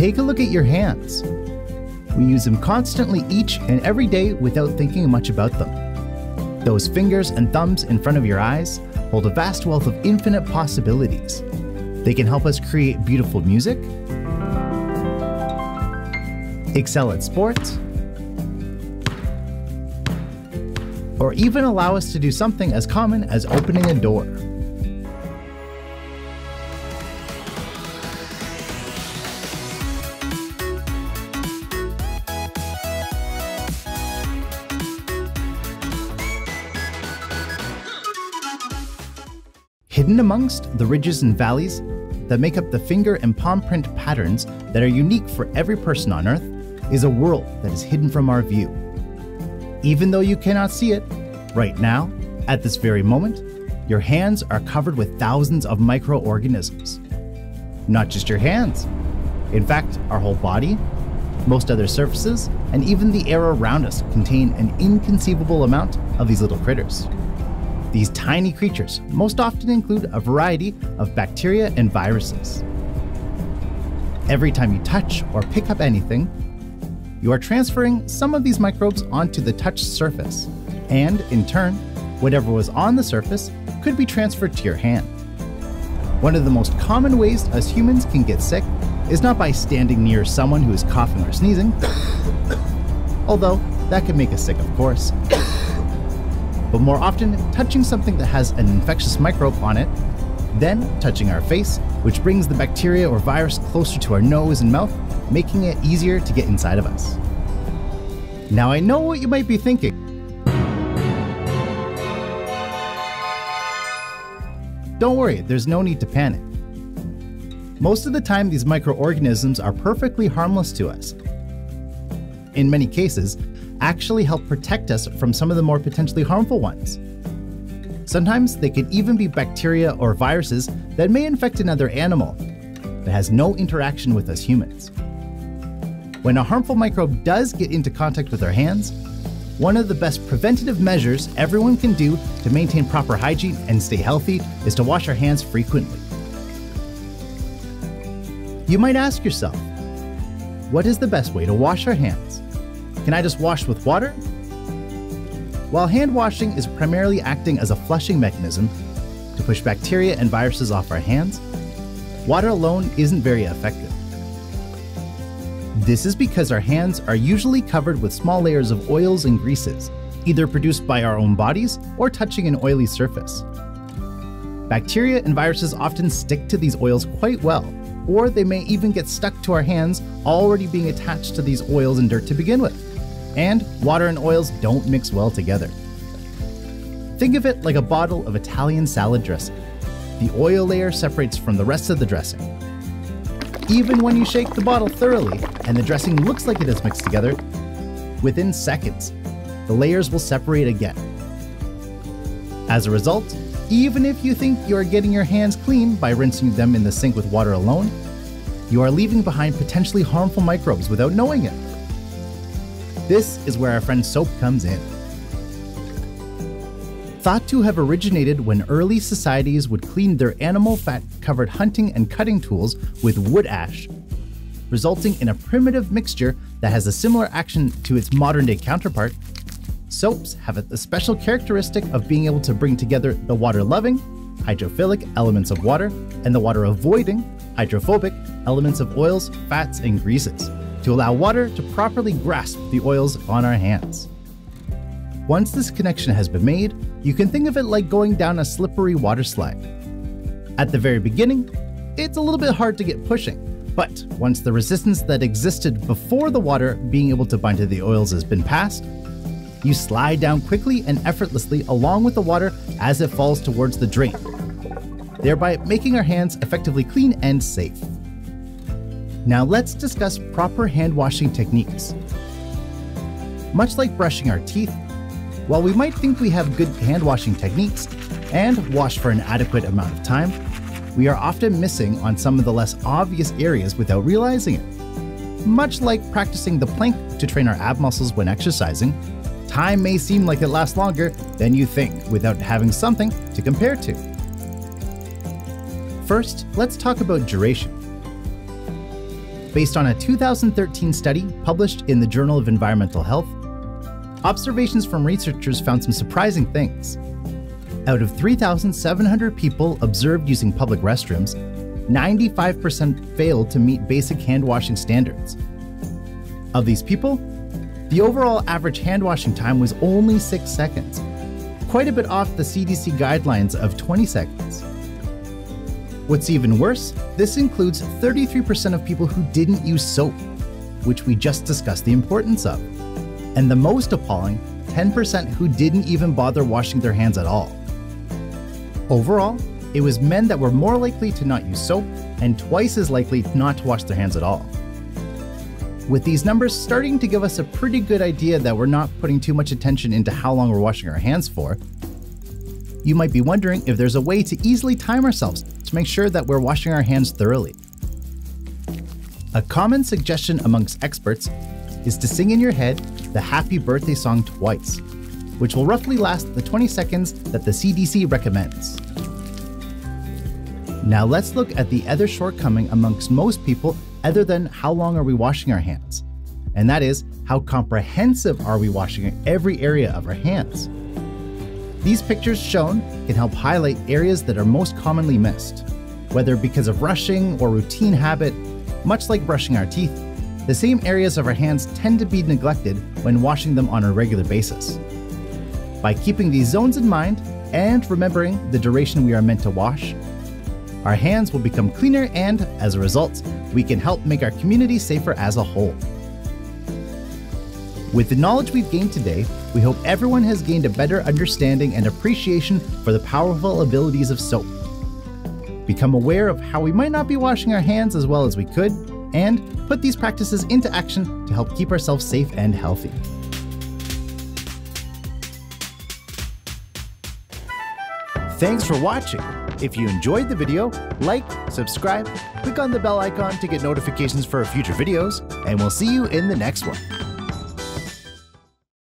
Take a look at your hands. We use them constantly each and every day without thinking much about them. Those fingers and thumbs in front of your eyes hold a vast wealth of infinite possibilities. They can help us create beautiful music, excel at sports, or even allow us to do something as common as opening a door. Hidden amongst the ridges and valleys that make up the finger and palm print patterns that are unique for every person on Earth is a world that is hidden from our view. Even though you cannot see it, right now, at this very moment, your hands are covered with thousands of microorganisms. Not just your hands. In fact, our whole body, most other surfaces, and even the air around us contain an inconceivable amount of these little critters. These tiny creatures most often include a variety of bacteria and viruses. Every time you touch or pick up anything, you are transferring some of these microbes onto the touched surface, and in turn, whatever was on the surface could be transferred to your hand. One of the most common ways us humans can get sick is not by standing near someone who is coughing or sneezing, although that can make us sick, of course but more often touching something that has an infectious microbe on it, then touching our face, which brings the bacteria or virus closer to our nose and mouth, making it easier to get inside of us. Now, I know what you might be thinking. Don't worry, there's no need to panic. Most of the time, these microorganisms are perfectly harmless to us. In many cases, actually help protect us from some of the more potentially harmful ones. Sometimes they could even be bacteria or viruses that may infect another animal that has no interaction with us humans. When a harmful microbe does get into contact with our hands, one of the best preventative measures everyone can do to maintain proper hygiene and stay healthy is to wash our hands frequently. You might ask yourself, what is the best way to wash our hands? Can I just wash with water? While hand washing is primarily acting as a flushing mechanism to push bacteria and viruses off our hands, water alone isn't very effective. This is because our hands are usually covered with small layers of oils and greases, either produced by our own bodies or touching an oily surface. Bacteria and viruses often stick to these oils quite well, or they may even get stuck to our hands already being attached to these oils and dirt to begin with and water and oils don't mix well together. Think of it like a bottle of Italian salad dressing. The oil layer separates from the rest of the dressing. Even when you shake the bottle thoroughly and the dressing looks like it is mixed together, within seconds, the layers will separate again. As a result, even if you think you are getting your hands clean by rinsing them in the sink with water alone, you are leaving behind potentially harmful microbes without knowing it. This is where our friend soap comes in. Thought to have originated when early societies would clean their animal fat covered hunting and cutting tools with wood ash, resulting in a primitive mixture that has a similar action to its modern day counterpart, soaps have a special characteristic of being able to bring together the water loving, hydrophilic elements of water and the water avoiding, hydrophobic elements of oils, fats, and greases to allow water to properly grasp the oils on our hands. Once this connection has been made, you can think of it like going down a slippery water slide. At the very beginning, it's a little bit hard to get pushing, but once the resistance that existed before the water being able to bind to the oils has been passed, you slide down quickly and effortlessly along with the water as it falls towards the drain, thereby making our hands effectively clean and safe. Now let's discuss proper hand washing techniques. Much like brushing our teeth, while we might think we have good hand washing techniques and wash for an adequate amount of time, we are often missing on some of the less obvious areas without realizing it. Much like practicing the plank to train our ab muscles when exercising, time may seem like it lasts longer than you think without having something to compare to. First, let's talk about duration. Based on a 2013 study published in the Journal of Environmental Health, observations from researchers found some surprising things. Out of 3,700 people observed using public restrooms, 95% failed to meet basic hand washing standards. Of these people, the overall average hand washing time was only 6 seconds, quite a bit off the CDC guidelines of 20 seconds. What's even worse, this includes 33% of people who didn't use soap, which we just discussed the importance of. And the most appalling, 10% who didn't even bother washing their hands at all. Overall, it was men that were more likely to not use soap and twice as likely not to wash their hands at all. With these numbers starting to give us a pretty good idea that we're not putting too much attention into how long we're washing our hands for, you might be wondering if there's a way to easily time ourselves to make sure that we're washing our hands thoroughly. A common suggestion amongst experts is to sing in your head the happy birthday song twice, which will roughly last the 20 seconds that the CDC recommends. Now let's look at the other shortcoming amongst most people other than how long are we washing our hands? And that is, how comprehensive are we washing every area of our hands? These pictures shown can help highlight areas that are most commonly missed. Whether because of rushing or routine habit, much like brushing our teeth, the same areas of our hands tend to be neglected when washing them on a regular basis. By keeping these zones in mind and remembering the duration we are meant to wash, our hands will become cleaner and, as a result, we can help make our community safer as a whole. With the knowledge we've gained today, we hope everyone has gained a better understanding and appreciation for the powerful abilities of soap. Become aware of how we might not be washing our hands as well as we could, and put these practices into action to help keep ourselves safe and healthy. Thanks for watching. If you enjoyed the video, like, subscribe, click on the bell icon to get notifications for future videos, and we'll see you in the next one.